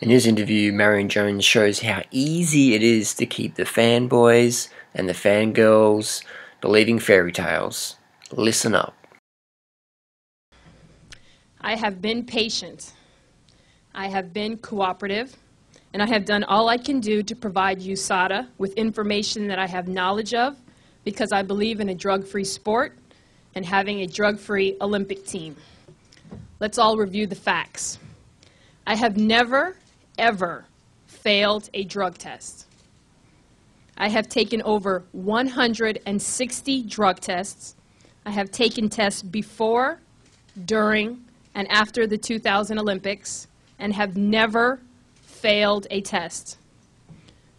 In his interview, Marion Jones shows how easy it is to keep the fanboys and the fangirls believing fairy tales. Listen up. I have been patient. I have been cooperative. And I have done all I can do to provide USADA with information that I have knowledge of because I believe in a drug-free sport and having a drug-free Olympic team. Let's all review the facts. I have never, ever failed a drug test. I have taken over 160 drug tests. I have taken tests before, during, and after the 2000 Olympics and have never failed a test.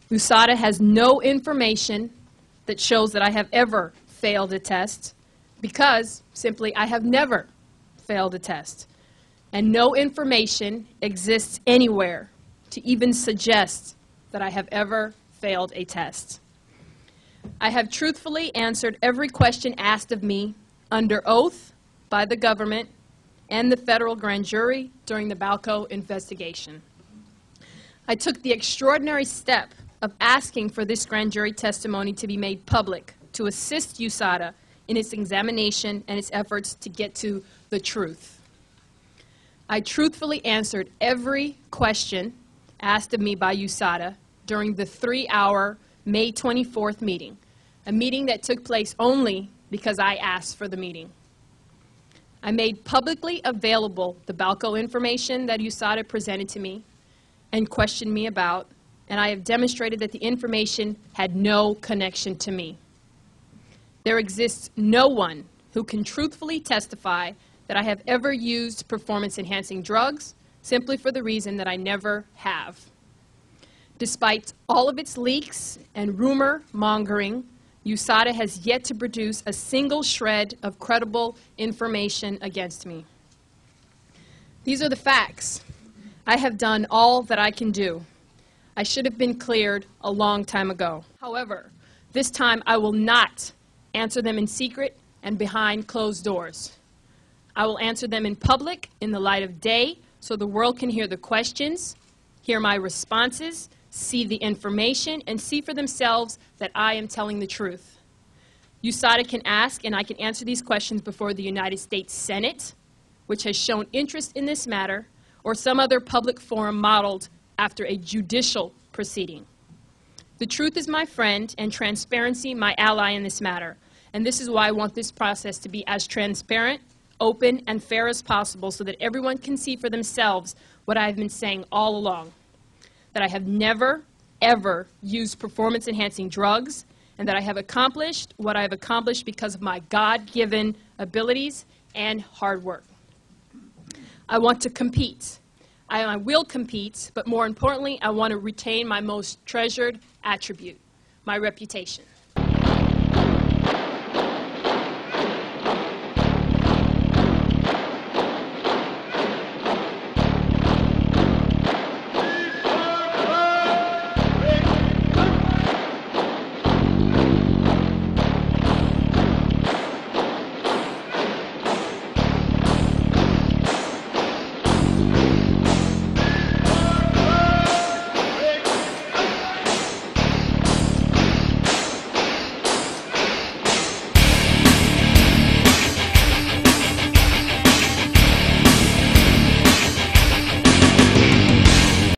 USADA has no information that shows that I have ever failed a test because simply I have never failed a test. And no information exists anywhere to even suggest that I have ever failed a test. I have truthfully answered every question asked of me under oath by the government and the federal grand jury during the Balco investigation. I took the extraordinary step of asking for this grand jury testimony to be made public to assist USADA in its examination and its efforts to get to the truth. I truthfully answered every question asked of me by USADA during the three-hour May 24th meeting, a meeting that took place only because I asked for the meeting. I made publicly available the Balco information that USADA presented to me and questioned me about, and I have demonstrated that the information had no connection to me. There exists no one who can truthfully testify that I have ever used performance-enhancing drugs simply for the reason that I never have. Despite all of its leaks and rumor mongering, USADA has yet to produce a single shred of credible information against me. These are the facts. I have done all that I can do. I should have been cleared a long time ago. However, this time I will not answer them in secret and behind closed doors. I will answer them in public, in the light of day, so the world can hear the questions, hear my responses, see the information, and see for themselves that I am telling the truth. USADA can ask, and I can answer these questions before the United States Senate, which has shown interest in this matter, or some other public forum modeled after a judicial proceeding. The truth is my friend, and transparency my ally in this matter. And this is why I want this process to be as transparent, open, and fair as possible so that everyone can see for themselves what I've been saying all along that I have never, ever used performance-enhancing drugs, and that I have accomplished what I have accomplished because of my God-given abilities and hard work. I want to compete. I, I will compete, but more importantly, I want to retain my most treasured attribute, my reputation.